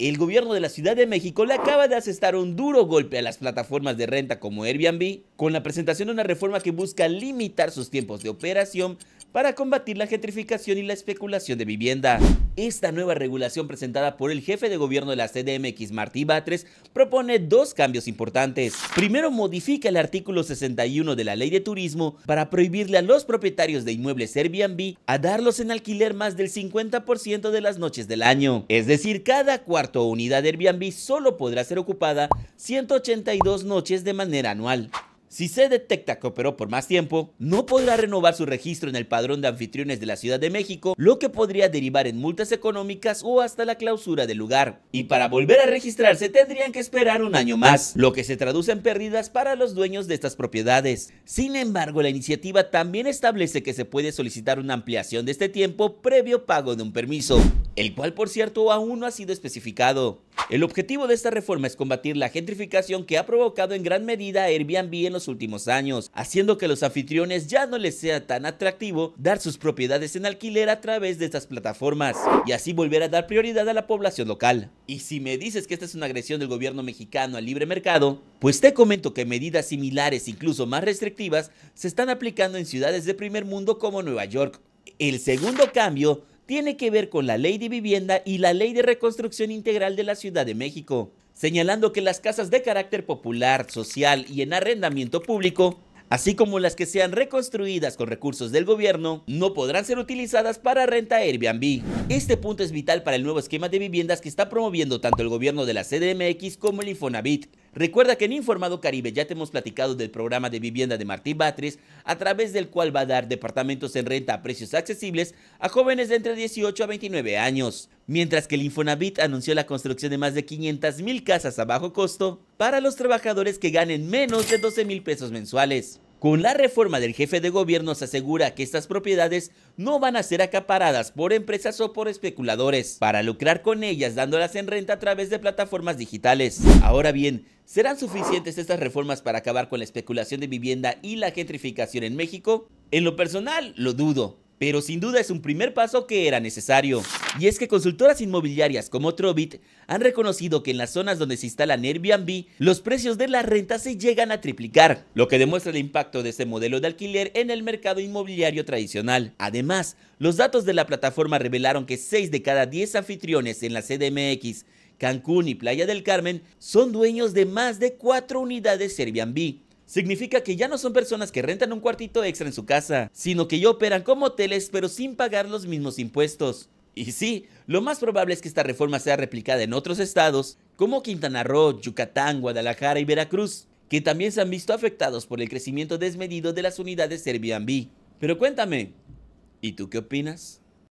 El gobierno de la Ciudad de México le acaba de asestar un duro golpe a las plataformas de renta como Airbnb con la presentación de una reforma que busca limitar sus tiempos de operación para combatir la gentrificación y la especulación de vivienda. Esta nueva regulación presentada por el jefe de gobierno de la CDMX, Martí Batres, propone dos cambios importantes. Primero, modifica el artículo 61 de la Ley de Turismo para prohibirle a los propietarios de inmuebles Airbnb a darlos en alquiler más del 50% de las noches del año. Es decir, cada cuarto o unidad Airbnb solo podrá ser ocupada 182 noches de manera anual. Si se detecta que operó por más tiempo, no podrá renovar su registro en el padrón de anfitriones de la Ciudad de México, lo que podría derivar en multas económicas o hasta la clausura del lugar. Y para volver a registrarse tendrían que esperar un año más, lo que se traduce en pérdidas para los dueños de estas propiedades. Sin embargo, la iniciativa también establece que se puede solicitar una ampliación de este tiempo previo pago de un permiso, el cual por cierto aún no ha sido especificado. El objetivo de esta reforma es combatir la gentrificación que ha provocado en gran medida Airbnb en los últimos años, haciendo que los anfitriones ya no les sea tan atractivo dar sus propiedades en alquiler a través de estas plataformas y así volver a dar prioridad a la población local. Y si me dices que esta es una agresión del gobierno mexicano al libre mercado, pues te comento que medidas similares, incluso más restrictivas, se están aplicando en ciudades de primer mundo como Nueva York. El segundo cambio tiene que ver con la ley de vivienda y la ley de reconstrucción integral de la Ciudad de México, señalando que las casas de carácter popular, social y en arrendamiento público así como las que sean reconstruidas con recursos del gobierno, no podrán ser utilizadas para renta Airbnb. Este punto es vital para el nuevo esquema de viviendas que está promoviendo tanto el gobierno de la CDMX como el Infonavit. Recuerda que en Informado Caribe ya te hemos platicado del programa de vivienda de Martí Batres, a través del cual va a dar departamentos en renta a precios accesibles a jóvenes de entre 18 a 29 años, mientras que el Infonavit anunció la construcción de más de 500 mil casas a bajo costo para los trabajadores que ganen menos de 12 mil pesos mensuales. Con la reforma del jefe de gobierno se asegura que estas propiedades no van a ser acaparadas por empresas o por especuladores para lucrar con ellas dándolas en renta a través de plataformas digitales. Ahora bien, ¿serán suficientes estas reformas para acabar con la especulación de vivienda y la gentrificación en México? En lo personal, lo dudo pero sin duda es un primer paso que era necesario. Y es que consultoras inmobiliarias como Trovit han reconocido que en las zonas donde se instalan Airbnb, los precios de la renta se llegan a triplicar, lo que demuestra el impacto de este modelo de alquiler en el mercado inmobiliario tradicional. Además, los datos de la plataforma revelaron que 6 de cada 10 anfitriones en la CDMX Cancún y Playa del Carmen son dueños de más de 4 unidades Airbnb, Significa que ya no son personas que rentan un cuartito extra en su casa, sino que ya operan como hoteles pero sin pagar los mismos impuestos. Y sí, lo más probable es que esta reforma sea replicada en otros estados, como Quintana Roo, Yucatán, Guadalajara y Veracruz, que también se han visto afectados por el crecimiento desmedido de las unidades Airbnb. Pero cuéntame, ¿y tú qué opinas?